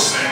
saying.